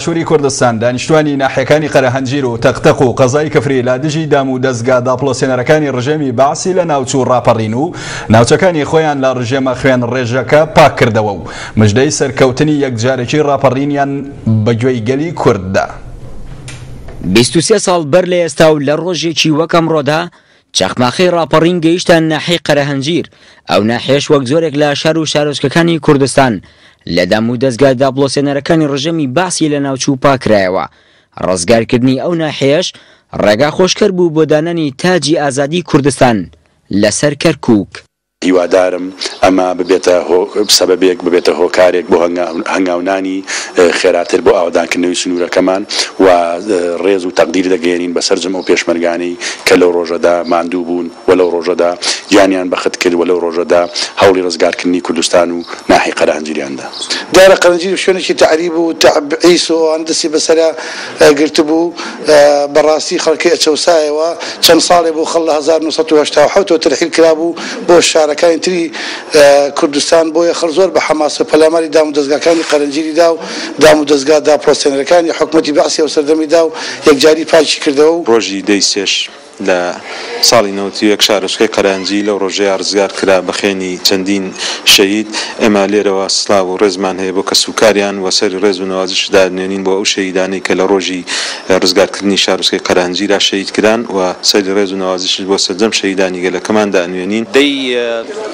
باشووری کوردستان، دانیشتووانی ناحیەکانی قەرەهەنجیر و تەق تەق و قەزای کفری لە دژی دام و دەزگا داپڵۆسێنەرەکانی ڕژێمی بەعسی لە ناوچوو ڕاپەڕین و ناوچەکانی خۆیان لە ڕژێمە خوێن ڕێژەکە پاک کردەوە و مژدەی سەرکەوتنی یەکجارەکی ڕاپەڕینیان بە گوێی گەلی کورد دا. بیست و سێ ساڵ بەر لە ئێستا و لە ڕۆژێکی وەک ئەمڕۆدا چەخماخەی ڕاپەڕین گەیشتە ناحیەی قەرەهەنجیر، ئەو ناحیەش وەک زۆرێک لە شار و شارۆچکەکانی کوردستان لە دام و دەزگا داپڵۆسێنەرەکانی ڕژێمی بەعسی لەناوچوو پاککرایەوە، ڕزگارکردنی ئەو ناحیەش ڕێگا خۆشکەر بوو بۆ دانانی تاجی ئازادی کوردستان لەسەر کەرکوک. هیوادارم ئەمە ببێتە سەبەبێک، ببێتە هۆکارێک بۆ هەنگاونانی خێراتر بۆ ئاوەدانکردنەوەی سنوورەکەمان و ڕێز و تەقدیر دەگەیەنین بە سەرجەم ئەو پێشمەرگانەی کە لەو ڕۆژەدا ماندوو بوون و لەو ڕۆژەدا گیانیان بەخت کرد و لەو ڕۆژەدا هەوڵی ڕزگارکردنی کوردستان و ناحیە قەرەهەنجیریان دا. دیارە قەرەنجیر شوێنێکی تەعریب و تەعبئیس و ئەوانە دەستی بەسەرە. گرتبوو بەڕاستی خەڵکی ئەچەوسایەوە چەند ساڵێ بوو خەڵ لە هەزار و نۆ سەد و هەشتا و حەوت ەوە تەرحیل کرابوو بۆ شارەکانی تری کوردستان بۆیە خەڵ زۆر بە حەماسە پەلاماری دام و دەزگاکانی قەرەنجیری دا و دام و دەزگا داپڵۆسێنەرەکانی حکومەتی بەعسی ئەوسەردەمی دا و یەکجاری پاکی کردەوە و ڕۆژی دە ی سێ لە ساڵی نەوەد و یەک شارۆچکەی قەرانجی لەو ڕۆژەیا ڕزگار کرا بە خێنی چەندین شەهید، ئێمە لێرەوە سڵاو و ڕێزمان هەیە بۆ کەسوکاریان و سەری ڕێز و نەوازش دادنێنین بۆ ئەو شەهیدانەی کە لە ڕۆژی ڕزگار کردنی شارۆچکەی قەرانجیرا شەهید کران و سەری ڕێز و نەوازشش بۆ سەرجەم شەهیدانی گەلەکەمان دەنوێنین. دەی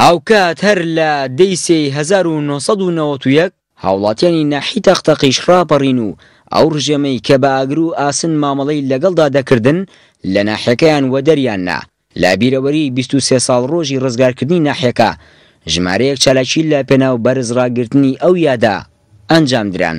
هاوکات هەر لە دە ی سێی هەزار و نۆ سەد و نەوەد و یەک، هاوڵاتیانی ناحی تەق تەقیش ڕاپەڕین و ئەو ڕژێمەی کە بە ئاگر و ئاسن مامەڵەی لەگەڵدا دەکردن لە ناحیەکەیان وەدەریان نا. لە بیرەوەری بیست و سێ ساڵڕۆژی ڕزگارکردنی ناحیەکە، ژمارەیەک چالاکی لە پێناو بەرز ڕاگرتنی ئەو یادە ئەنجامدران.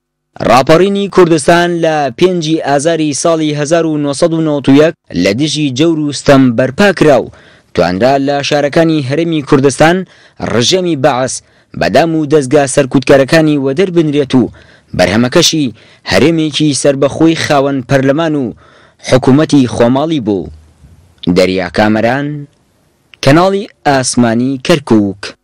ڕاپەڕینی کوردستان لە پێنجی ئازاری ساڵی هەزار و نۆ سەد و نەوەد و یەک لە دژی جەور و ستەم بەرپا کرا و توانرا لە شارەکانی هەرێمی کوردستان ڕژێمی بەعس بە دام و دەزگا سەرکوتکەرەکانی وەدەر بنرێت و بەرهەمەکەشی هەرێمێکی سەربەخۆی خاوەن پەرلەمان و حکوومەتی خۆماڵی بوو. دەریا کامەران، کەناڵی ئاسمانی کەرکووک.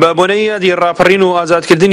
بە بۆنەی یادی ڕاپەڕین و ئازادکردنی